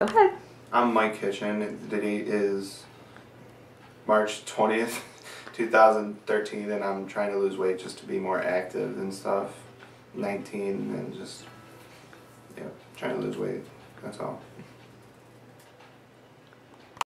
Go ahead. I'm Mike Kitchen. The date is March 20th, 2013, and I'm trying to lose weight just to be more active and stuff. 19 and just, yeah, trying to lose weight. That's all.